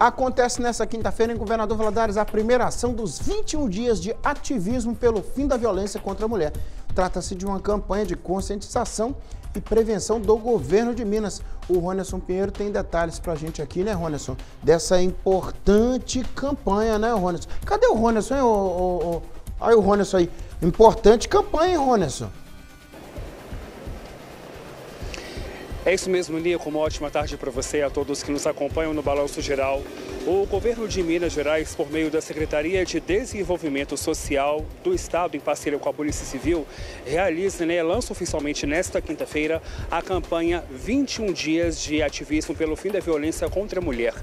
Acontece nessa quinta-feira em Governador Valadares a primeira ação dos 21 dias de ativismo pelo fim da violência contra a mulher. Trata-se de uma campanha de conscientização e prevenção do governo de Minas. O Ronerson Pinheiro tem detalhes pra gente aqui, né, Ronerson? Dessa importante campanha, né, Ronerson? Cadê o Ronerson, hein, ô, ô, ô? Olha o Ronerson aí. Importante campanha, hein, Ronerson? É isso mesmo, Nico. Uma ótima tarde para você e a todos que nos acompanham no Balanço Geral. O governo de Minas Gerais, por meio da Secretaria de Desenvolvimento Social do Estado, em parceria com a Polícia Civil, realiza, né, lança oficialmente nesta quinta-feira a campanha 21 Dias de Ativismo pelo Fim da Violência contra a Mulher.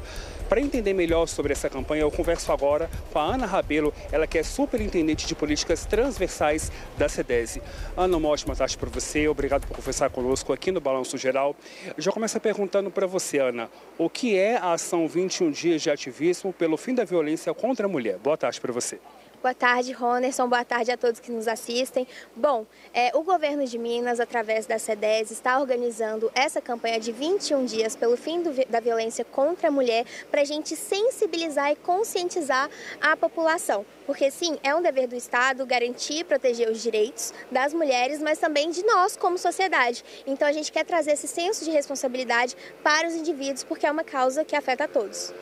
Para entender melhor sobre essa campanha, eu converso agora com a Ana Rabelo, ela que é superintendente de políticas transversais da CEDESE. Ana, uma ótima tarde para você, obrigado por conversar conosco aqui no Balanço Geral. Já começo perguntando para você, Ana, o que é a ação 21 Dias de Ativismo pelo Fim da Violência contra a Mulher? Boa tarde para você. Boa tarde, Ronerson. Boa tarde a todos que nos assistem. Bom, é, o governo de Minas, através da CEDES, está organizando essa campanha de 21 dias pelo fim do, da violência contra a mulher para a gente sensibilizar e conscientizar a população. Porque, sim, é um dever do Estado garantir e proteger os direitos das mulheres, mas também de nós como sociedade. Então, a gente quer trazer esse senso de responsabilidade para os indivíduos, porque é uma causa que afeta a todos.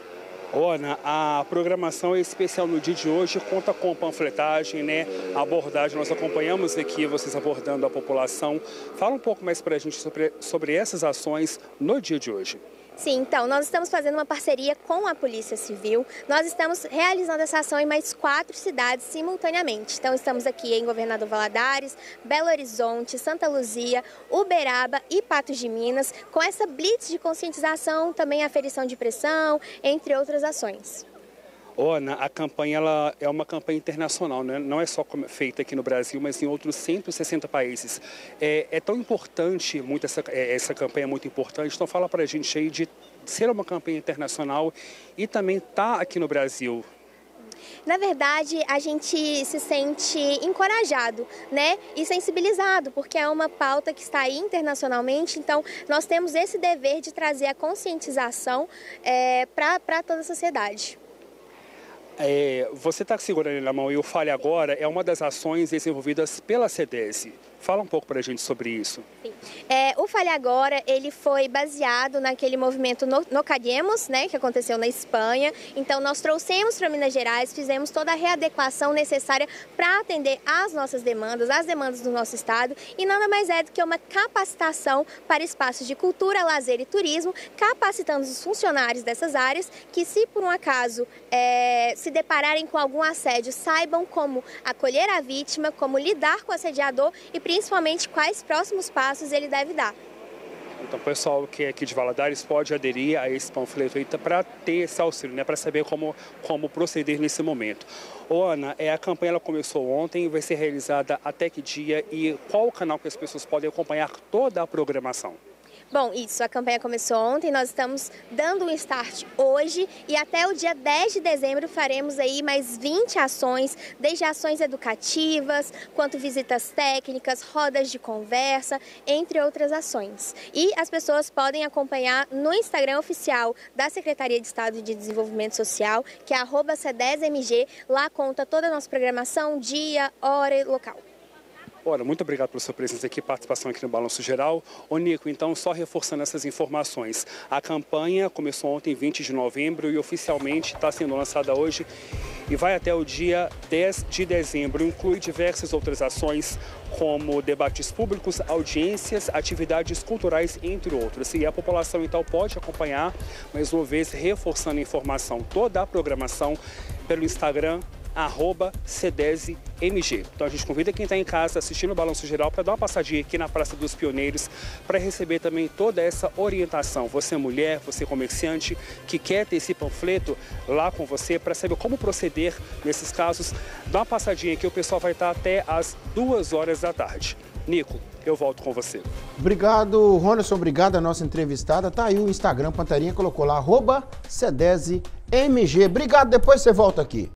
Ana, a programação especial no dia de hoje, conta com panfletagem, né? abordagem. Nós acompanhamos aqui vocês abordando a população. Fala um pouco mais para a gente sobre, sobre essas ações no dia de hoje. Sim, então, nós estamos fazendo uma parceria com a Polícia Civil. Nós estamos realizando essa ação em mais quatro cidades simultaneamente. Então, estamos aqui em Governador Valadares, Belo Horizonte, Santa Luzia, Uberaba e Patos de Minas, com essa blitz de conscientização, também aferição de pressão, entre outras ações. Ana, a campanha ela é uma campanha internacional, né? não é só feita aqui no Brasil, mas em outros 160 países. É, é tão importante, muito essa, é, essa campanha é muito importante, então fala para a gente aí de ser uma campanha internacional e também estar tá aqui no Brasil. Na verdade, a gente se sente encorajado, né? E sensibilizado, porque é uma pauta que está aí internacionalmente, então nós temos esse dever de trazer a conscientização é, para toda a sociedade. É, você está segurando ele na mão e o Fale Agora é uma das ações desenvolvidas pela CDS. Fala um pouco para a gente sobre isso. É, o Fale Agora, ele foi baseado naquele movimento no, no né, que aconteceu na Espanha. Então, nós trouxemos para Minas Gerais, fizemos toda a readequação necessária para atender às nossas demandas, às demandas do nosso estado. E nada mais é do que uma capacitação para espaços de cultura, lazer e turismo, capacitando os funcionários dessas áreas que, se por um acaso é, se depararem com algum assédio, saibam como acolher a vítima, como lidar com o assediador e principalmente quais próximos passos ele deve dar. Então, o pessoal que é aqui de Valadares pode aderir a esse panfleto para ter esse auxílio, né, para saber como, como proceder nesse momento. Ô, Ana, é, a campanha ela começou ontem, vai ser realizada até que dia e qual o canal que as pessoas podem acompanhar toda a programação? Bom, isso, a campanha começou ontem, nós estamos dando um start hoje e até o dia 10 de dezembro faremos aí mais 20 ações, desde ações educativas, quanto visitas técnicas, rodas de conversa, entre outras ações. E as pessoas podem acompanhar no Instagram oficial da Secretaria de Estado de Desenvolvimento Social, que é @c10mg, lá conta toda a nossa programação, dia, hora e local. Muito obrigado pela sua presença aqui, participação aqui no Balanço Geral. Ô Nico, então, só reforçando essas informações. A campanha começou ontem, 20 de novembro, e oficialmente está sendo lançada hoje e vai até o dia 10 de dezembro. Inclui diversas outras ações, como debates públicos, audiências, atividades culturais, entre outros. E a população, então, pode acompanhar, mais uma vez, reforçando a informação, toda a programação pelo Instagram arroba CEDESEMG. Então a gente convida quem está em casa assistindo o Balanço Geral para dar uma passadinha aqui na Praça dos Pioneiros para receber também toda essa orientação. Você é mulher, você é comerciante que quer ter esse panfleto lá com você para saber como proceder nesses casos, dá uma passadinha aqui, o pessoal vai estar até às duas horas da tarde. Nico, eu volto com você. Obrigado, Ronaldson. Obrigado a nossa entrevistada. Tá aí o Instagram, Pantarinha colocou lá, arroba CEDESEMG. Obrigado, depois você volta aqui.